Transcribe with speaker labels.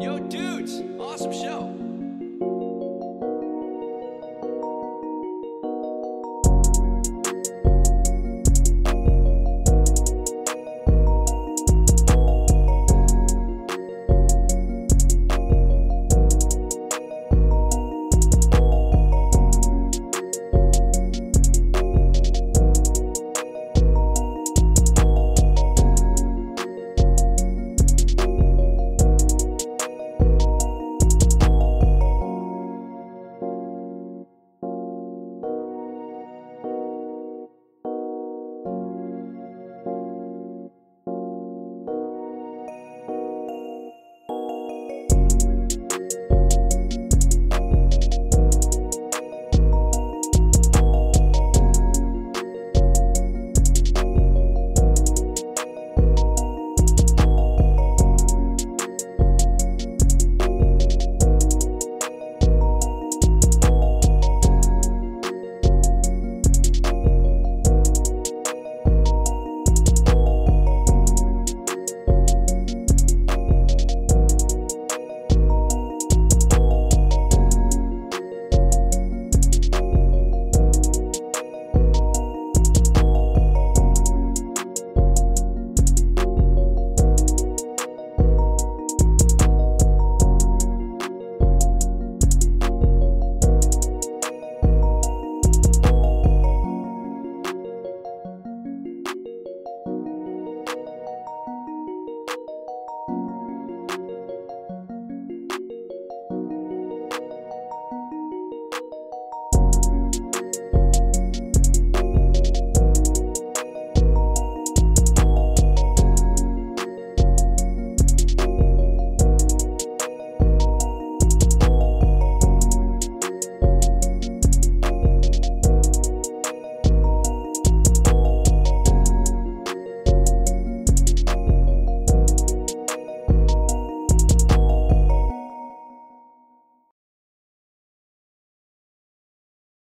Speaker 1: Yo, dudes, awesome show.